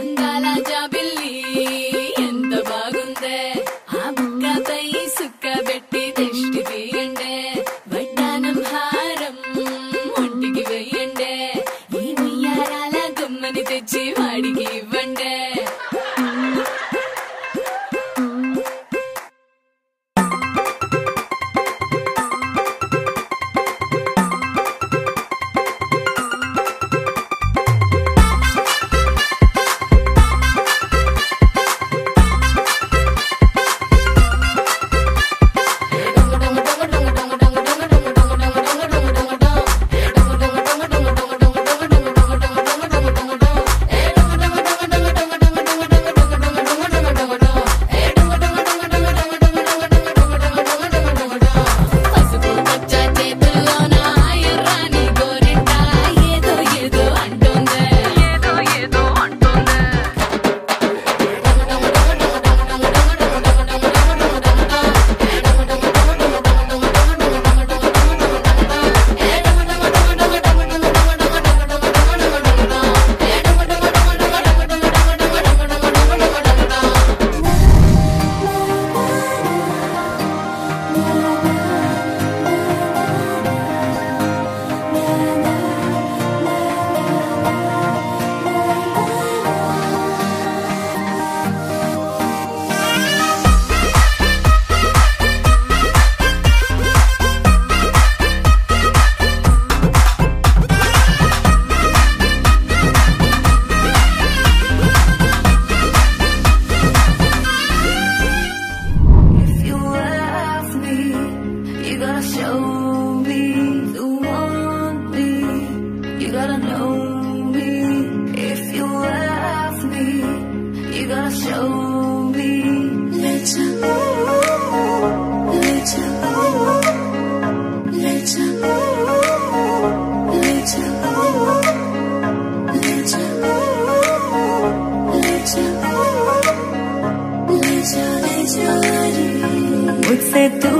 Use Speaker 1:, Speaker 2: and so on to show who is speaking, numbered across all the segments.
Speaker 1: అందాల జాబిల్లి బాగుందే? ఆ బుక్కపై సుక్క పెట్టి దిష్టి తీయండే. వడ్డానం హారం వేయండే. ఈ ముయ్యారాల గమ్మని వాడికి
Speaker 2: Show me the one me. You gotta know me if you love me. You gotta show me. Let your love, let your love, let your let your love. Would say do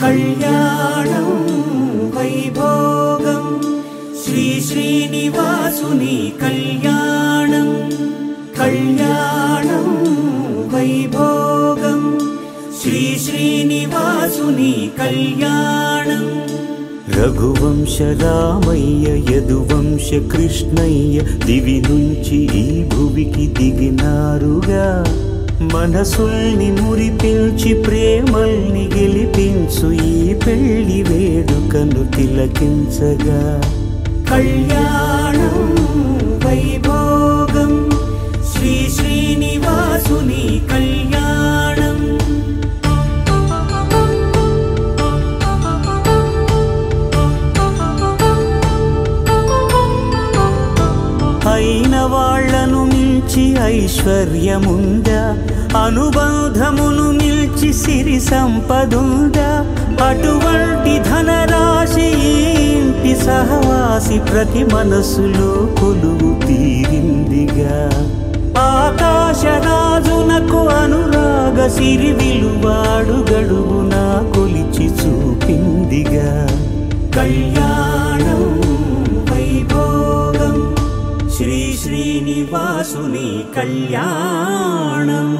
Speaker 3: कल्याणं वैभोगं। श्रीश्रीनिवासुनि कल्याणं कल्याणं वैभोगं। श्रीश्रीनिवासुनि श्रीश्रीनिवासुनिकल्याणं रघुवंशरामय्य यदुवंशकृष्णय्य दिविनुञ्चि भुविकि दिगिनारुगा మనసుల్ని మురిపించి ప్రేమల్ని గెలిపించు ఈ పెళ్ళి వేడుకను తిలకించగా. కళ్యాణం వైభోగం శ్రీ శ్రీనివాసుని కళ్యాణం. అయిన వాళ్ళను మించి ఐశ్వర్యముందా? అనుబంధమును మిల్చి సిరి సంపదుందా? అటువంటి ధనరాశి ఇంటి సహవాసి ప్రతి మనసులో కొలువు తీరిందిగా. ఆకాశరాజునకు అనురాగ సిరి విలువాడు గడుగున. శ్రీనివాసుని కళ్యాణం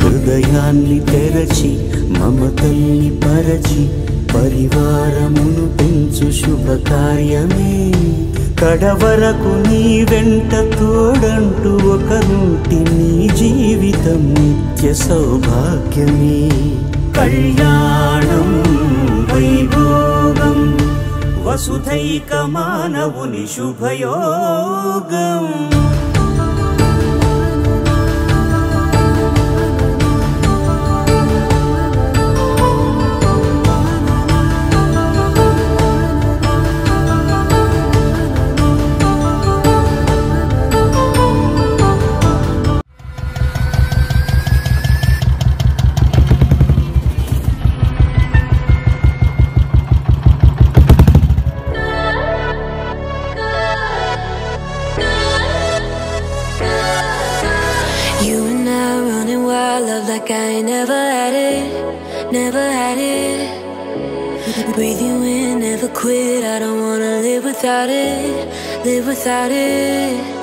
Speaker 3: హృదయాన్ని తెరచి మమతల్ని పరచి పరివారమును పెంచు శుభకార్యమే కడవరకు నీ వెంట తోడంటూ ఒకరుంటి నీ జీవితం నిత్య సౌభాగ్యమే. కళ్యాణం వైభోగం వసుధైక మానవుని శుభయోగం.
Speaker 4: You and I running wild, love like I ain't never had it, never had it. Breathe you in, never quit. I don't wanna live without it, live without it.